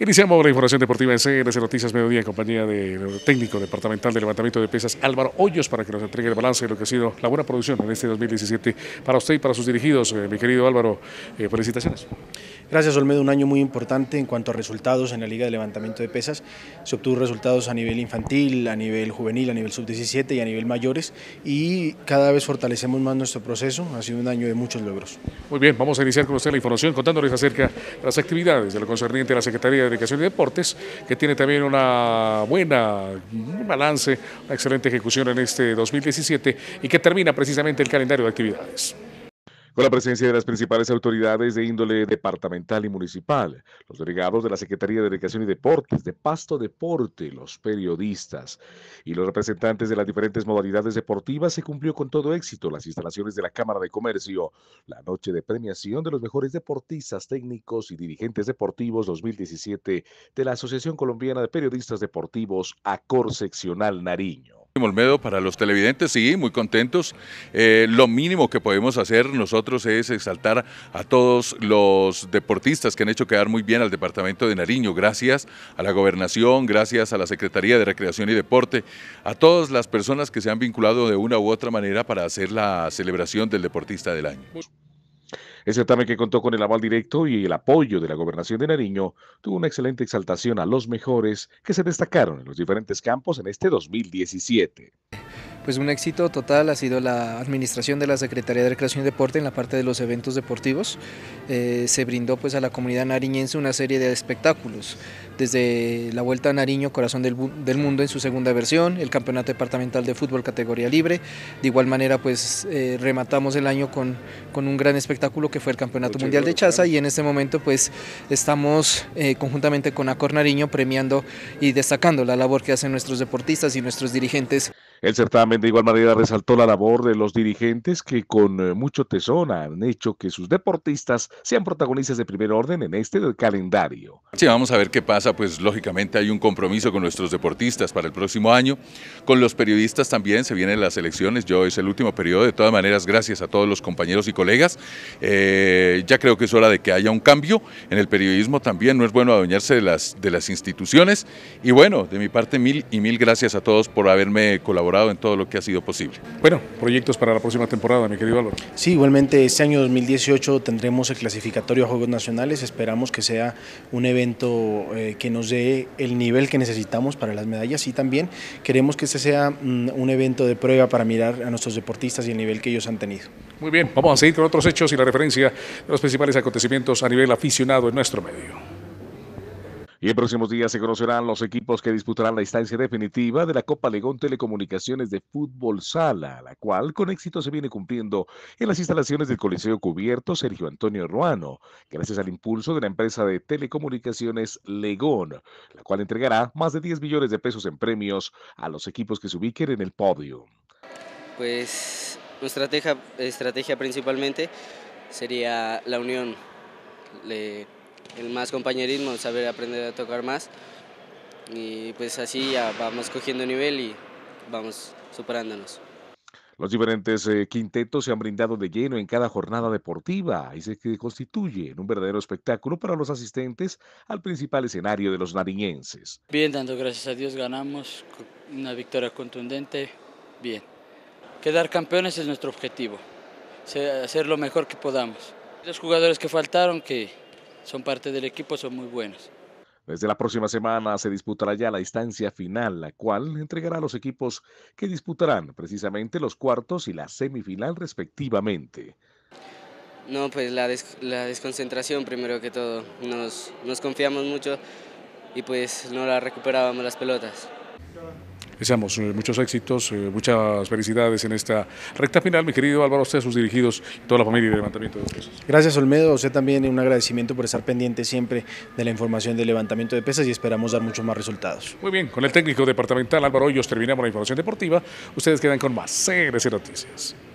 Iniciamos la información deportiva en CNC Noticias Mediodía en compañía del técnico departamental de levantamiento de pesas Álvaro Hoyos para que nos entregue el balance de lo que ha sido la buena producción en este 2017 para usted y para sus dirigidos. Eh, mi querido Álvaro, eh, felicitaciones. Gracias Olmedo, un año muy importante en cuanto a resultados en la Liga de Levantamiento de Pesas. Se obtuvo resultados a nivel infantil, a nivel juvenil, a nivel sub-17 y a nivel mayores y cada vez fortalecemos más nuestro proceso. Ha sido un año de muchos logros. Muy bien, vamos a iniciar con usted la información contándoles acerca de las actividades de lo concerniente a la Secretaría de Educación y Deportes, que tiene también una buena un balance, una excelente ejecución en este 2017 y que termina precisamente el calendario de actividades con la presencia de las principales autoridades de índole departamental y municipal, los delegados de la Secretaría de Educación y Deportes, de Pasto Deporte, los periodistas y los representantes de las diferentes modalidades deportivas, se cumplió con todo éxito las instalaciones de la Cámara de Comercio, la noche de premiación de los mejores deportistas técnicos y dirigentes deportivos 2017 de la Asociación Colombiana de Periodistas Deportivos, ACOR Seccional Nariño. Olmedo, para los televidentes, sí, muy contentos. Eh, lo mínimo que podemos hacer nosotros es exaltar a todos los deportistas que han hecho quedar muy bien al departamento de Nariño, gracias a la gobernación, gracias a la Secretaría de Recreación y Deporte, a todas las personas que se han vinculado de una u otra manera para hacer la celebración del deportista del año. El certamen que contó con el aval directo y el apoyo de la gobernación de Nariño tuvo una excelente exaltación a los mejores que se destacaron en los diferentes campos en este 2017 pues un éxito total ha sido la administración de la Secretaría de Recreación y Deporte en la parte de los eventos deportivos. Eh, se brindó pues a la comunidad nariñense una serie de espectáculos, desde la Vuelta a Nariño, Corazón del, Mundo en su segunda versión, el Campeonato Departamental de Fútbol categoría libre. De igual manera pues eh, rematamos el año con, con un gran espectáculo que fue el Campeonato Mundial de Chaza y en este momento pues estamos eh, conjuntamente con Acor Nariño premiando y destacando la labor que hacen nuestros deportistas y nuestros dirigentes. El certamen de igual manera resaltó la labor de los dirigentes que con eh, mucho tesón han hecho que sus deportistas sean protagonistas de primer orden en este calendario. Sí, vamos a ver qué pasa, pues lógicamente hay un compromiso con nuestros deportistas para el próximo año, con los periodistas también, se vienen las elecciones, yo es el último periodo, de todas maneras gracias a todos los compañeros y colegas, eh, ya creo que es hora de que haya un cambio en el periodismo también, no es bueno adueñarse de las, de las instituciones. Y bueno, de mi parte mil y mil gracias a todos por haberme colaborado en todo lo que ha sido posible. Bueno, proyectos para la próxima temporada, mi querido Álvaro. Sí, igualmente este año 2018 tendremos el clasificatorio a Juegos Nacionales, esperamos que sea un evento eh, que nos dé el nivel que necesitamos para las medallas y también queremos que este sea mm, un evento de prueba para mirar a nuestros deportistas y el nivel que ellos han tenido. Muy bien, vamos a seguir con otros hechos y la referencia de los principales acontecimientos a nivel aficionado en nuestro medio. Y en próximos días se conocerán los equipos que disputarán la instancia definitiva de la Copa Legón Telecomunicaciones de Fútbol Sala, la cual con éxito se viene cumpliendo en las instalaciones del Coliseo Cubierto Sergio Antonio Ruano, gracias al impulso de la empresa de telecomunicaciones Legón, la cual entregará más de 10 millones de pesos en premios a los equipos que se ubiquen en el podio. Pues nuestra estrategia, estrategia principalmente sería la unión el más compañerismo, saber aprender a tocar más y pues así ya vamos cogiendo nivel y vamos superándonos. Los diferentes eh, quintetos se han brindado de lleno en cada jornada deportiva y se constituye en un verdadero espectáculo para los asistentes al principal escenario de los nariñenses. Bien, dando gracias a Dios ganamos una victoria contundente, bien. Quedar campeones es nuestro objetivo, hacer lo mejor que podamos. Los jugadores que faltaron, que son parte del equipo, son muy buenos. Desde la próxima semana se disputará ya la instancia final, la cual entregará a los equipos que disputarán precisamente los cuartos y la semifinal respectivamente. No, pues la, la desconcentración primero que todo. Nos, nos confiamos mucho y pues no la recuperábamos las pelotas. Deseamos eh, muchos éxitos, eh, muchas felicidades en esta recta final, mi querido Álvaro, usted, sus dirigidos, toda la familia de levantamiento de pesas. Gracias, Olmedo. Usted también un agradecimiento por estar pendiente siempre de la información de levantamiento de pesas y esperamos dar muchos más resultados. Muy bien, con el técnico departamental Álvaro Hoyos terminamos la información deportiva. Ustedes quedan con más CRC Noticias.